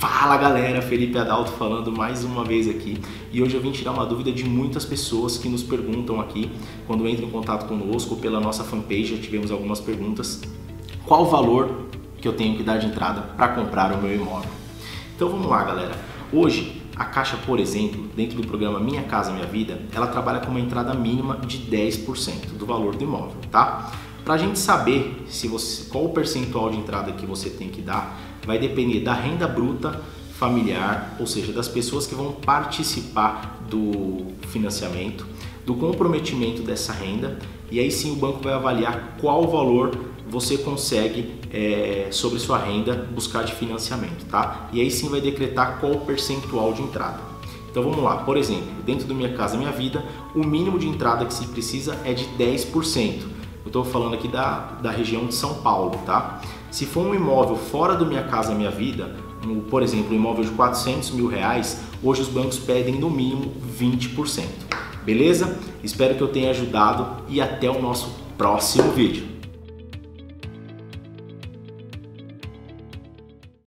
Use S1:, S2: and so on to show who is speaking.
S1: Fala galera, Felipe Adalto falando mais uma vez aqui e hoje eu vim tirar uma dúvida de muitas pessoas que nos perguntam aqui quando entram em contato conosco pela nossa fanpage, já tivemos algumas perguntas. Qual o valor que eu tenho que dar de entrada para comprar o meu imóvel? Então vamos lá galera, hoje a Caixa, por exemplo, dentro do programa Minha Casa Minha Vida, ela trabalha com uma entrada mínima de 10% do valor do imóvel, tá? Para a gente saber se você, qual o percentual de entrada que você tem que dar, vai depender da renda bruta familiar, ou seja, das pessoas que vão participar do financiamento, do comprometimento dessa renda, e aí sim o banco vai avaliar qual valor você consegue é, sobre sua renda buscar de financiamento, tá? E aí sim vai decretar qual o percentual de entrada. Então vamos lá, por exemplo, dentro do Minha Casa Minha Vida, o mínimo de entrada que se precisa é de 10%. Estou falando aqui da, da região de São Paulo, tá? Se for um imóvel fora do Minha Casa Minha Vida, um, por exemplo, um imóvel de 400 mil reais, hoje os bancos pedem no mínimo 20%. Beleza? Espero que eu tenha ajudado e até o nosso próximo vídeo.